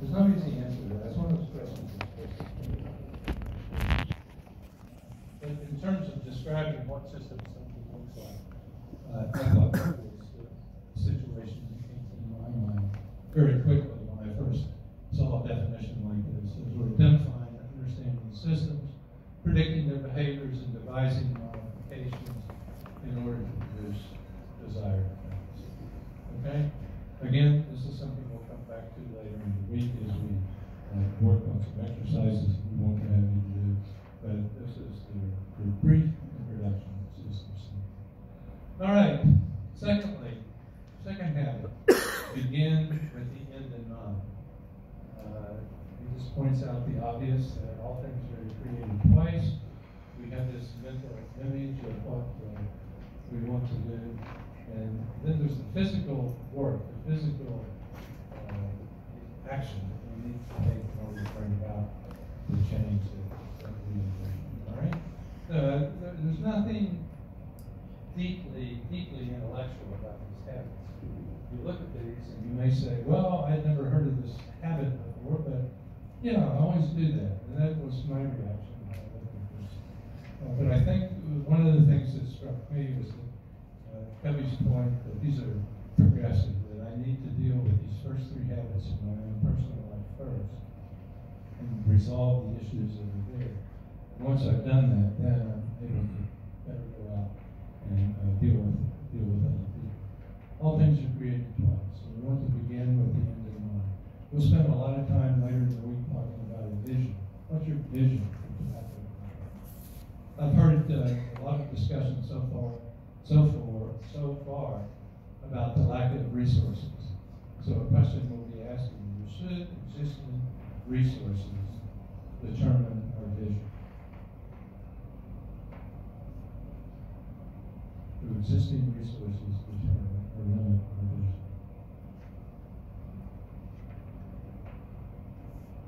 There's no easy answer to that. That's one of those questions. But in terms of describing what system something looks like, uh, I thought that was the situation that came to my mind very quickly when I first saw a definition like this. Is we're identifying and understanding systems, predicting their behaviors, and devising modifications in order to produce desired effects. Okay? Again, this is something back to later in the week as we uh, work on some exercises we won't have you do. But this is the, brief introduction to systems. All right. Secondly, second habit, begin with the end in mind. Uh, this points out the obvious that all things are created twice. We have this mental image of what uh, we want to do and then there's the physical work, the physical action that we need to take in order to bring about the change that, we envision. All right? Uh, there's nothing deeply, deeply intellectual about these habits. You look at these and you may say, well, I'd never heard of this habit before, but you know, I always do that. And that was my reaction. Uh, but I think one of the things that struck me was that Covey's point that these are progressive, that I need to deal with these first three habits in my own personal life first and resolve the issues that are there. And once I've done that, then I'm able to better go out and uh, deal with deal with other people. All things are created twice, so we want to begin with the end in mind. We'll spend a lot of time later in the week talking about a vision. What's your vision? I've heard uh, a lot of discussion so far so far, so far about the lack of resources. So a question will be asking you, should existing resources determine our vision? Do existing resources determine or limit our vision?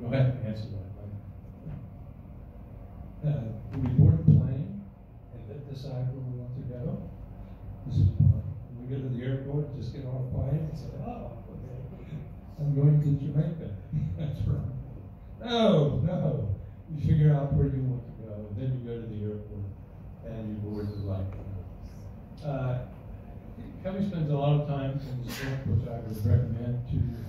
Go ahead and answer that. Uh, do we board a plane and then decide where we want to go? This is fun. We go to the airport, just get on a plane and say, oh, okay, I'm going to Jamaica. That's right. No, no. You figure out where you want to go, and then you go to the airport and you board the flight. Uh, Covey spends a lot of time in the book, which I would recommend to you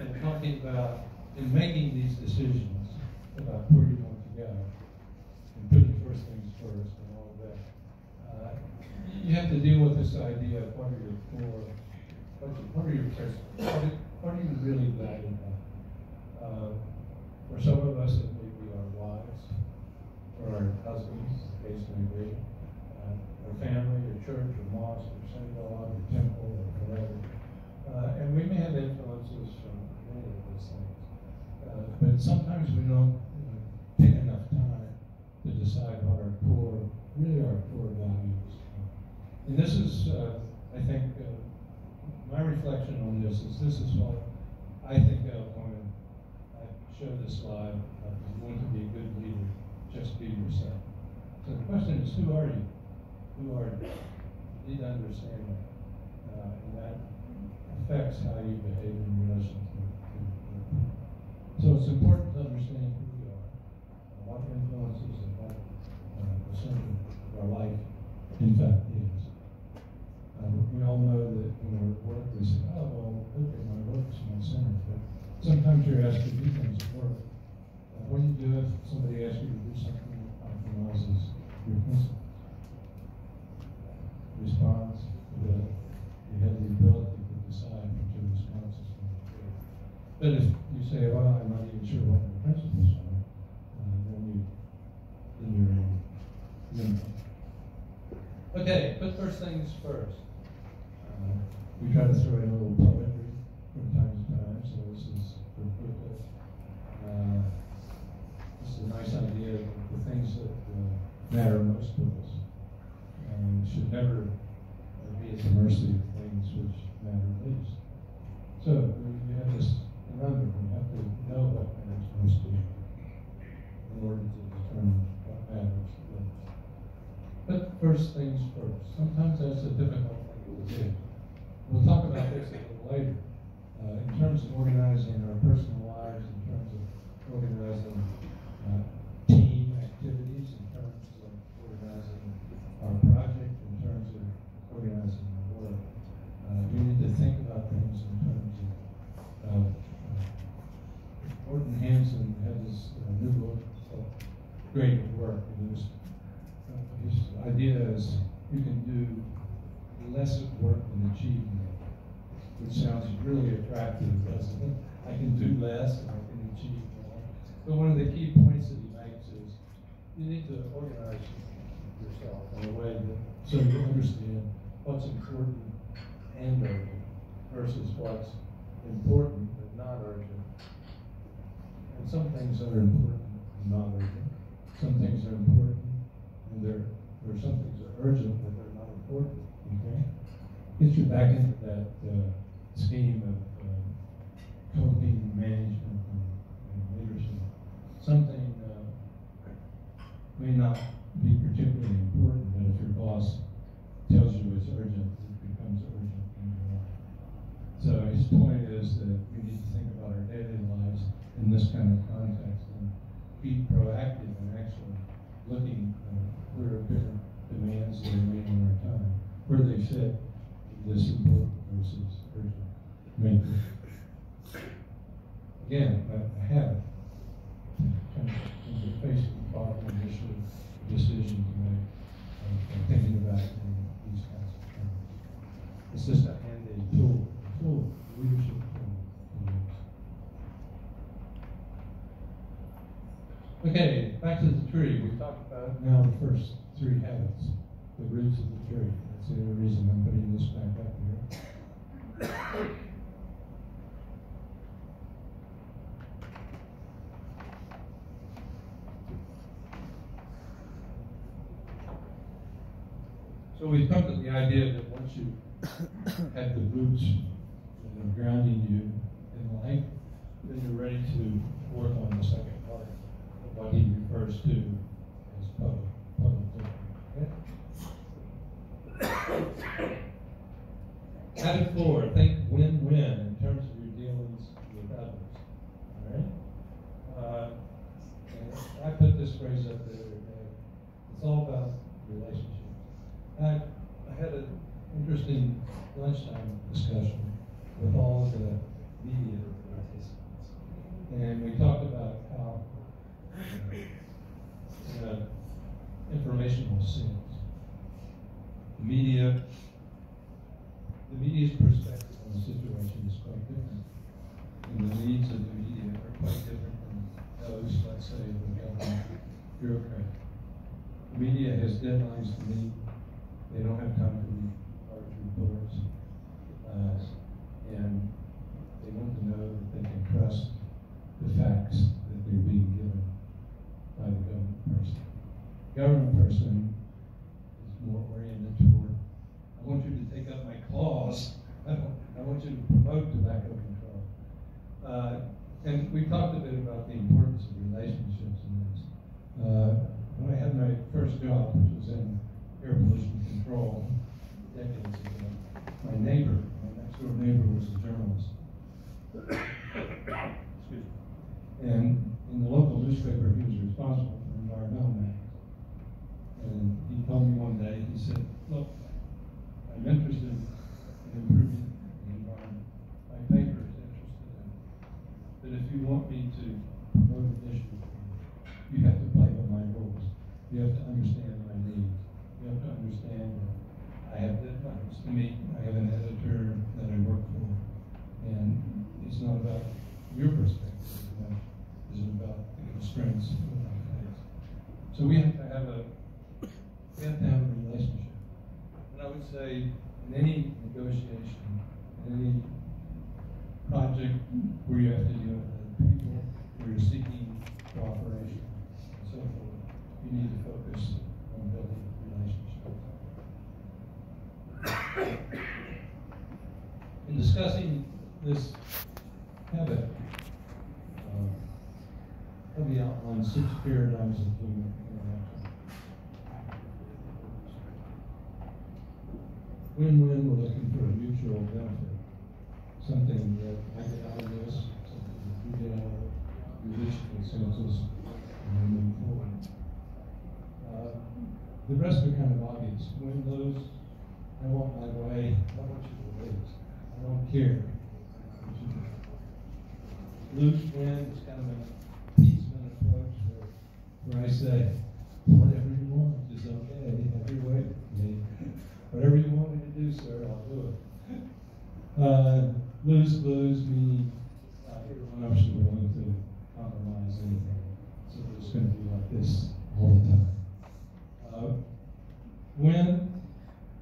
and talking about in making these decisions about where you want to go and putting first things first and all of that. Uh, you have to deal with this idea of what are your core, what, what are your what, what you really about? Uh, for some of us, it may be our wives, or our husbands, the case may be, uh, our family, or church, or mosque, or synagogue, or temple, or whatever. Uh, and we may have influences from many of those things. Uh, but sometimes we don't take enough time to decide what our core, really our core values and this is, uh, I think, uh, my reflection on this is this is what I think of when I show this slide. Uh, you want to be a good leader, just be yourself. So the question is, who are you? Who are you? You need to understand that. Uh, and that affects how you behave in relation to, to, So it's important to understand who we are, uh, what influences and what uh, the center of our life, in fact, is. Um, we all know that when we're at work, we say, oh, well, okay, my work's my center. But sometimes you're asked to do things at work. What you do if somebody asks you to do something that compromises your principles? Response, that you have the ability to decide what your response is going to be. But if you say, well, I'm not even sure what my principles are, uh, then you, then you're in, know. Okay, put first things first. Uh, we try to throw in a little poetry from time to time, so this is for good. Uh, this is a nice idea of the things that uh, matter most to us. And should never be at the mercy of things which matter least. So you have this conundrum. You have to know what matters most to you in order to determine what matters least. But first things first. Sometimes that's a difficult thing to do. We'll talk about this a little later. uh, in terms of organizing our personal lives, in terms of organizing uh, team activities, in terms of organizing our project, in terms of organizing our work. Uh, we need to think about things in terms of, of uh, Morten Hansen had this uh, new book called Great at Work, and his, uh, his is you can do less work than achieve more, which sounds really attractive, doesn't it? I can do less and I can achieve more. But one of the key points that he makes is you need to organize yourself in a way that so you understand what's important and urgent versus what's important but not urgent. And some things are important and not urgent. Some things are important and they're, or some things are urgent but they're not important. Okay? Gets you back into that uh, scheme of uh, coping, management, and, and leadership. Something uh, may not be particularly important, but if your boss tells you it's urgent, it becomes urgent in your life. So his point is that we need to think about our daily lives in this kind of context and be proactive and actually looking uh, where different demands that are made in our time, where they fit this important versus urgent I mean, Again, I, I have kind of faced the problem issue, decision to make, uh, thinking about it in these kinds of terms. It's just a handy tool, leadership tool to use. Okay, back to the tree. We talked about now the first three habits, the roots of the tree. That's the only reason I'm putting this back up here. So we've come to the idea that once you have the roots that are grounding you in life, then you're ready to work on the second part of what he refers to as public, Habit four, think win-win in terms of your dealings with others. All right? Uh, I put this phrase up there. Uh, it's all about relationships. I, I had an interesting lunchtime discussion with all of the media participants. And we talked about how uh, uh, informational sales, the media, the media's perspective on the situation is quite different. And the needs of the media are quite different from those, let's say, of the government bureaucrat. The media has deadlines to meet. They don't have time to read large reports. Uh, and they want to know that they can trust the facts that they're being given by the government person. Government person is more oriented toward, I want you to take up my cause. I, I want you to promote tobacco control. Uh, and we talked a bit about the importance of relationships in this. Uh, when I had my first job, which was in air pollution control decades ago. My neighbor, my next door neighbor was a journalist. Excuse me. And in the local newspaper, he was responsible for environmental matters. And he told me one day, he said, look, I'm interested in improving the environment. My paper is interested in it. But if you want me to promote an issue, you have to play by my rules. You have to understand my needs you have to understand that I have deadlines to meet. I have an editor that I work for, and it's not about your perspective as about the constraints that I face. So we have to have a we have to have a relationship. And I would say in any negotiation, in any project where you have to deal with people, where you're seeking cooperation, and so forth, you need to focus on building relationships. in discussing this habit, uh, let me outline six paradigms of human interaction. Win-win, we're looking for a mutual benefit. Something that I get out of this, something that you get out of we reach consensus, and move forward. Uh, The rest are kind of obvious, win, lose, I want my way, I want you to lose, I don't care. Lose, win, is kind of a appeasement approach where, where I say, whatever you want is okay, have your way. Whatever you want me to do, sir, I'll do it. Uh, lose, lose, meaning, uh, everyone else is willing to compromise anything. So it's gonna be like this all the time. Uh, when,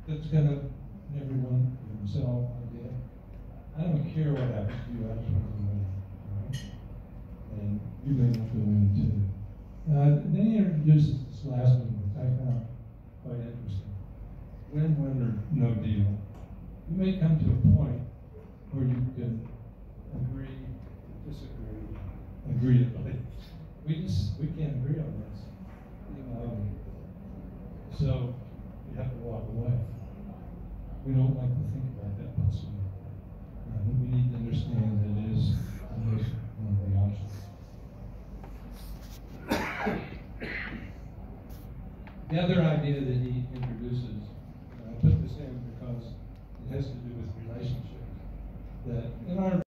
that's kind of everyone himself idea. I don't care what happens to you, I just want to win. right? And you may want to win too. Uh, then he introduces this last one, which I found quite interesting. Win, win, or no deal. You may come to a point where you can agree, disagree, agree to like, we just, we can't agree on this. Um, so you have to walk away. We don't like to think about that possibility. Think we need to understand that it is, it is one of the options. The other idea that he